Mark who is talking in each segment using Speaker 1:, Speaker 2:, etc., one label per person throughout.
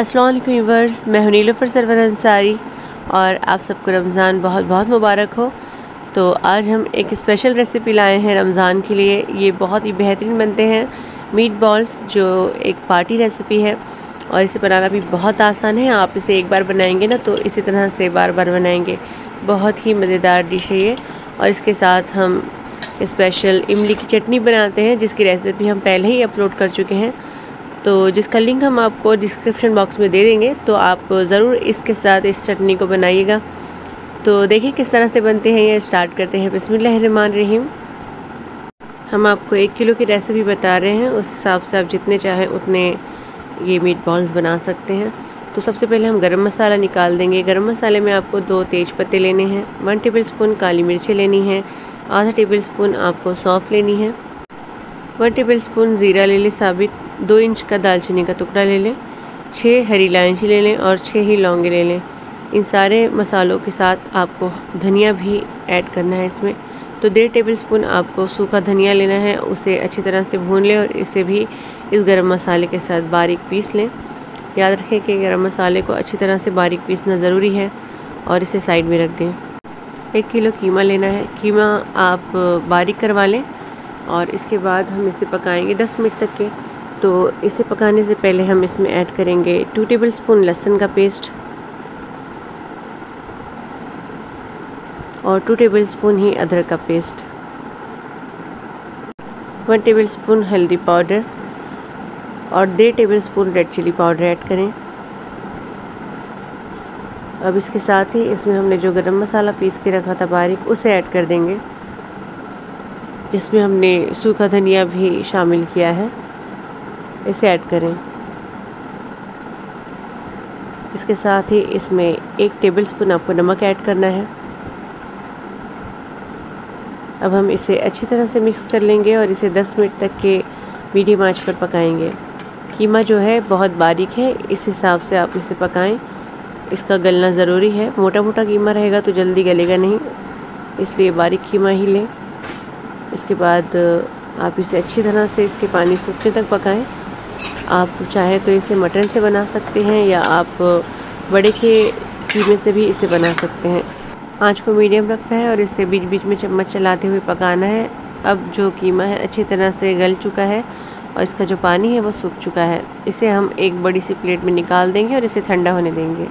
Speaker 1: अस्सलाम यूवर्स मैं हूँ नीलोफर सरवर अंसारी और आप सबको रमज़ान बहुत बहुत मुबारक हो। तो आज हम एक स्पेशल रेसिपी लाए हैं रमज़ान के लिए। ये बहुत ही बेहतरीन बनते हैं मीट बॉल्स जो एक पार्टी रेसिपी है और इसे बनाना भी बहुत आसान है। आप इसे एक बार बनाएँगे ना तो इसी तरह से बार बार बनाएँगे। बहुत ही मज़ेदार डिश है ये और इसके साथ हम स्पेशल इमली की चटनी बनाते हैं, जिसकी रेसिपी हम पहले ही अपलोड कर चुके हैं। तो जिसका लिंक हम आपको डिस्क्रिप्शन बॉक्स में दे देंगे तो आप ज़रूर इसके साथ इस चटनी को बनाइएगा। तो देखिए किस तरह से बनते हैं ये स्टार्ट करते हैं। बिस्मिल्लाहिर्रहमान रहीम हम आपको एक किलो की रेसिपी बता रहे हैं। उस हिसाब से आप जितने चाहें उतने ये मीट बॉल्स बना सकते हैं। तो सबसे पहले हम गरम मसाला निकाल देंगे। गरम मसाले में आपको दो तेज पत्ते लेने हैं। वन टेबल स्पून काली मिर्ची लेनी है। आधा टेबल स्पून आपको सौंफ लेनी है। वन टेबल स्पून ज़ीरा ले लें साबित, दो इंच का दालचीनी का टुकड़ा ले लें, छः हरी इलायची ले लें और छः ही लौंगे ले लें। इन सारे मसालों के साथ आपको धनिया भी ऐड करना है इसमें। तो डेढ़ टेबल स्पून आपको सूखा धनिया लेना है, उसे अच्छी तरह से भून लें और इसे भी इस गरम मसाले के साथ बारीक पीस लें। याद रखें कि गरम मसाले को अच्छी तरह से बारीक पीसना ज़रूरी है और इसे साइड में रख दें। एक किलो कीमा लेना है, कीमा आप बारीक करवा लें और इसके बाद हम इसे पकाएँगे 10 मिनट तक के। तो इसे पकाने से पहले हम इसमें ऐड करेंगे टू टेबल स्पून लहसुन का पेस्ट और टू टेबल स्पून ही अदरक का पेस्ट वन टेबल स्पून हल्दी पाउडर और डेढ़ tablespoon red chilli powder add करें। अब इसके साथ ही इसमें हमने जो गरम मसाला पीस के रखा था बारीक, उसे ऐड कर देंगे। जिसमें हमने सूखा धनिया भी शामिल किया है। इसे ऐड करें। इसके साथ ही इसमें एक टेबल स्पून आपको नमक ऐड करना है। अब हम इसे अच्छी तरह से मिक्स कर लेंगे और इसे 10 मिनट तक के मीडियम आँच पर पकाएँगे। कीमा जो है बहुत बारीक है, इस हिसाब से आप इसे पकाएँ। इसका गलना ज़रूरी है। मोटा मोटा कीमा रहेगा तो जल्दी गलेगा नहीं। इसलिए बारीक कीमा ही लें। इसके बाद आप इसे अच्छी तरह से इसके पानी सूखने तक पकाएँ। आप चाहे तो इसे मटन से बना सकते हैं या आप बड़े के कीमे से भी इसे बना सकते हैं। आँच को मीडियम रखना है और इसे बीच बीच में चम्मच चलाते हुए पकाना है। अब जो कीमा है, अच्छी तरह से गल चुका है और इसका जो पानी है, वो सूख चुका है। इसे हम एक बड़ी सी प्लेट में निकाल देंगे और इसे ठंडा होने देंगे।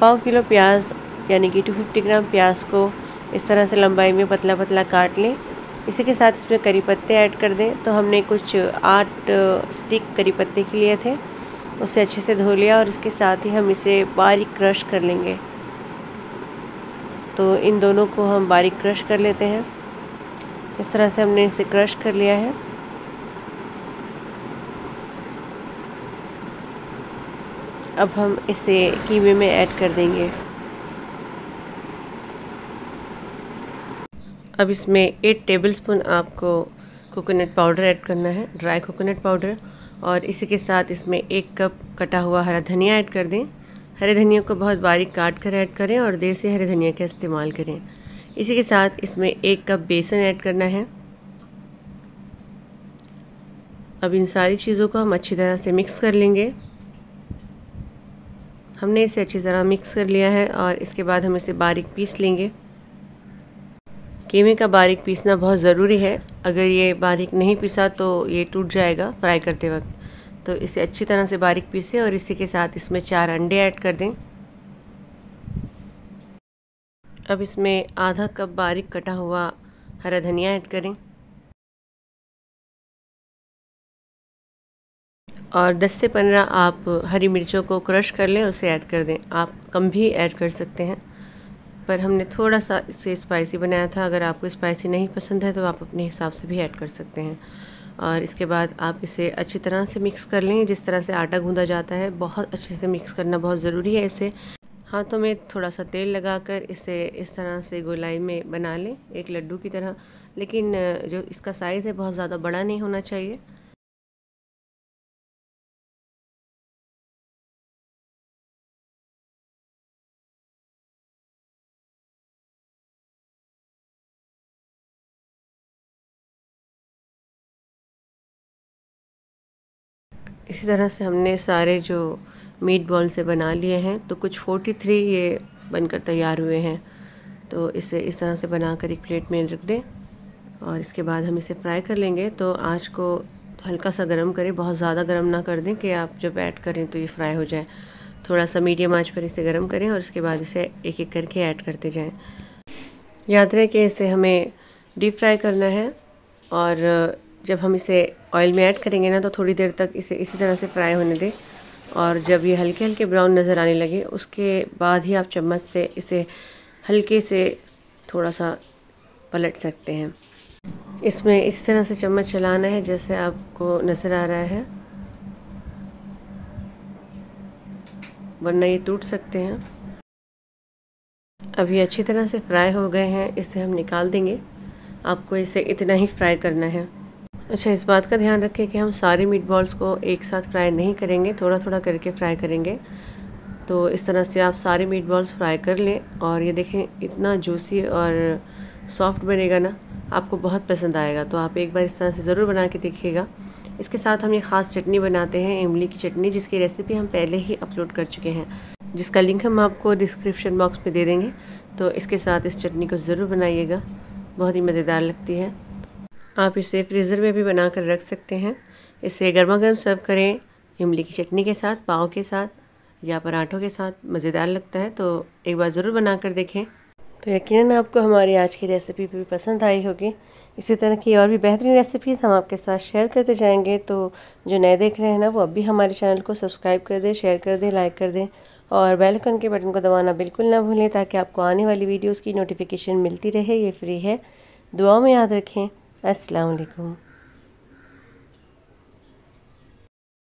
Speaker 1: पाव किलो प्याज, यानी कि 250 ग्राम प्याज को इस तरह से लंबाई में पतला पतला काट लें। इसी के साथ इसमें करी पत्ते ऐड कर दें। तो हमने कुछ आठ स्टिक करी पत्ते के लिए थे। उसे अच्छे से धो लिया और इसके साथ ही हम इसे बारीक क्रश कर लेंगे। तो इन दोनों को हम बारीक क्रश कर लेते हैं। इस तरह से हमने इसे क्रश कर लिया है। अब हम इसे कीमे में ऐड कर देंगे। अब इसमें एट टेबलस्पून आपको कोकोनट पाउडर ऐड करना है ड्राई कोकोनट पाउडर और इसी के साथ इसमें एक कप कटा हुआ हरा धनिया ऐड कर दें। हरे धनिया को बहुत बारीक काट कर ऐड करें और देसी हरे धनिया का इस्तेमाल करें। इसी के साथ इसमें एक कप बेसन ऐड करना है। अब इन सारी चीज़ों को हम अच्छी तरह से मिक्स कर लेंगे। हमने इसे अच्छी तरह मिक्स कर लिया है और इसके बाद हम इसे बारीक पीस लेंगे। कीमे का बारीक पीसना बहुत ज़रूरी है। अगर ये बारीक नहीं पीसा तो ये टूट जाएगा फ्राई करते वक्त। तो इसे अच्छी तरह से बारीक पीसें और इसी के साथ इसमें चार अंडे ऐड कर दें। अब इसमें आधा कप बारीक कटा हुआ हरा धनिया ऐड करें। और 10 से 15 आप हरी मिर्चों को क्रश कर लें, उसे ऐड कर दें। आप कम भी ऐड कर सकते हैं। पर हमने थोड़ा सा इसे स्पाइसी बनाया था। अगर आपको स्पाइसी नहीं पसंद है तो आप अपने हिसाब से भी ऐड कर सकते हैं। और इसके बाद आप इसे अच्छी तरह से मिक्स कर लें। जिस तरह से आटा गूंदा जाता है, बहुत अच्छे से मिक्स करना बहुत ज़रूरी है इसे। हाथों में थोड़ा सा तेल लगाकर इसे इस तरह से गोलाई में बना लें, एक लड्डू की तरह। लेकिन, जो इसका साइज़ है, बहुत ज़्यादा बड़ा नहीं होना चाहिए। इसी तरह से हमने सारे जो मीट बॉल से बना लिए हैं तो कुछ 43 ये बनकर तैयार हुए हैं। तो इसे इस तरह से बनाकर एक प्लेट में रख दें और इसके बाद हम इसे फ्राई कर लेंगे। तो आँच को हल्का सा गर्म करें, बहुत ज़्यादा गर्म ना कर दें कि आप जब ऐड करें तो ये फ्राई हो जाए। थोड़ा सा मीडियम आँच पर इसे गर्म करें और उसके बाद इसे एक एक करके ऐड करते जाएँ। याद रहे कि इसे हमें डीप फ्राई करना है और जब हम इसे ऑयल में ऐड करेंगे ना तो थोड़ी देर तक इसे इसी तरह से फ्राई होने दें। और जब ये हल्के हल्के ब्राउन नज़र आने लगे, उसके बाद ही आप चम्मच से इसे हल्के से थोड़ा सा पलट सकते हैं। इसमें इस तरह से चम्मच चलाना है, जैसे आपको नज़र आ रहा है। वरना ये टूट सकते हैं। अभी अच्छी तरह से फ्राई हो गए हैं, इसे हम निकाल देंगे। आपको इसे इतना ही फ्राई करना है। अच्छा इस बात का ध्यान रखें कि हम सारे मीट बॉल्स को एक साथ फ्राई नहीं करेंगे थोड़ा थोड़ा करके फ्राई करेंगे। तो इस तरह से आप सारे मीट बॉल्स फ्राई कर लें और ये देखें, इतना जूसी और सॉफ्ट बनेगा ना, आपको बहुत पसंद आएगा। तो आप एक बार इस तरह से ज़रूर बना के देखिएगा। इसके साथ हम ये ख़ास चटनी बनाते हैं, इमली की चटनी, जिसकी रेसिपी हम पहले ही अपलोड कर चुके हैं, जिसका लिंक हम आपको डिस्क्रिप्शन बॉक्स में दे देंगे। तो इसके साथ इस चटनी को ज़रूर बनाइएगा, बहुत ही मज़ेदार लगती है। आप इसे फ्रीज़र में भी बना कर रख सकते हैं। इसे गर्मा गर्म सर्व करें, इमली की चटनी के साथ, पाव के साथ या पराठों के साथ, मज़ेदार लगता है तो एक बार ज़रूर बना कर देखें। तो यकीनन आपको हमारी आज की रेसिपी भी पसंद आई होगी। इसी तरह की और भी बेहतरीन रेसिपीज़ हम आपके साथ शेयर करते जाएँगे। तो जो नए देख रहे हैं ना, वो अब भी हमारे चैनल को सब्सक्राइब कर दें शेयर कर दें लाइक कर दें और बेल आइकन के बटन को दबाना बिल्कुल ना भूलें ताकि आपको आने वाली वीडियोज़ की नोटिफिकेशन मिलती रहे, ये फ्री है। दुआ में याद रखें। अस्सलाम